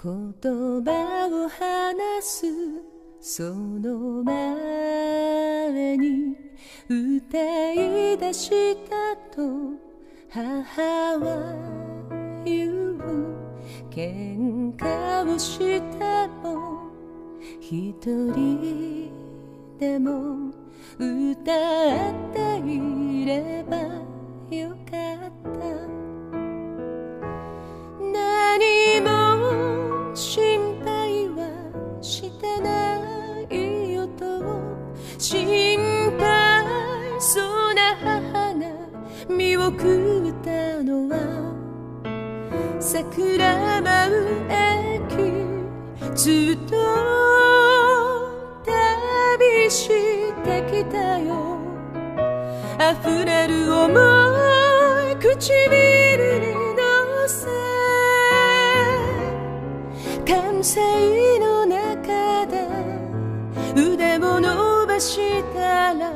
言葉を話すその前に歌い出したと母は言う。喧嘩をしても一人でも歌っていればよかった。送ったのは桜舞う駅。ずっと旅してきたよ。溢れる思い唇に乗せ。関西の中で腕を伸ばしたら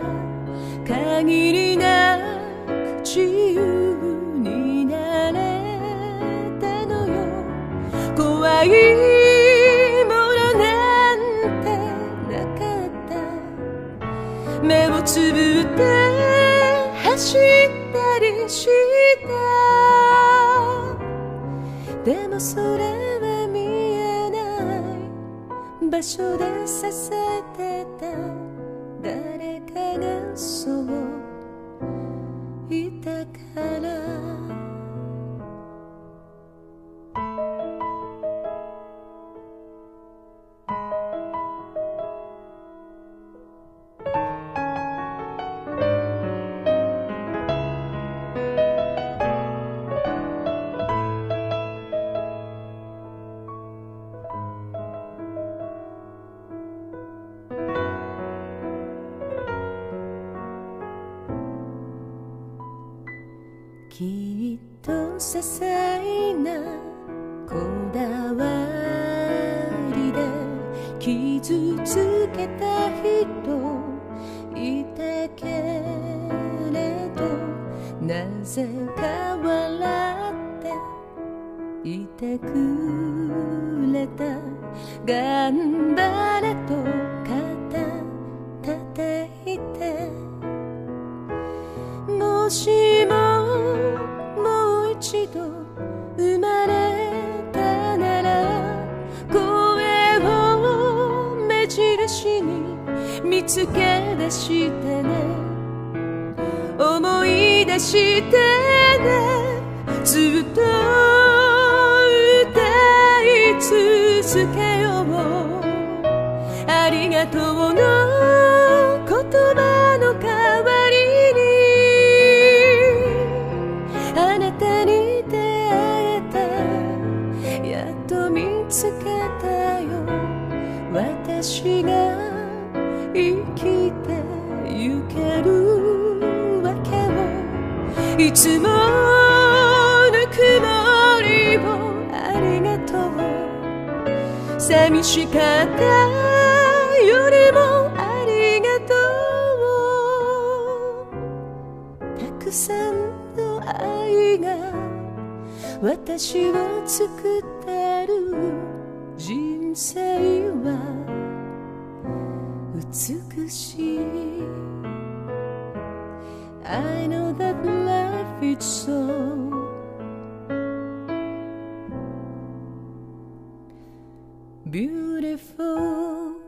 限りなく自ないものなんてなかった目をつぶって走ったりした。でもそれは見えない。場所でさせてた。きっと些細なこだわりで傷つけた人いたけれどなぜか笑っていてくれた頑張れと肩叩いてもしも見つけ出してね。思い出してね。ずっと歌い続けよう。ありがとうの言葉の代わりに。あなたに出会えた。やっと見つけたよ。私が生きてゆけるわけをいつもぬくもりをありがとう。寂しかったよりもありがとう。たくさんの愛が私を作ってる。人生は美しい I know that life is so beautiful